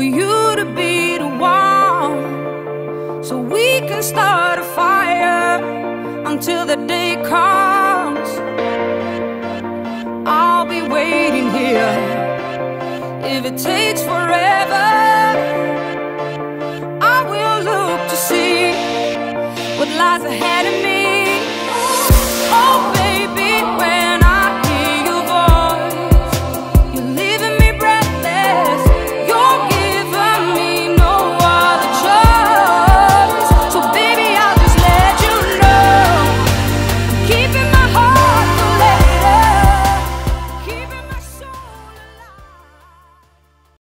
for you to be the one? So we can start a fire until the day comes. I'll be waiting here if it takes forever. See what lies ahead of me.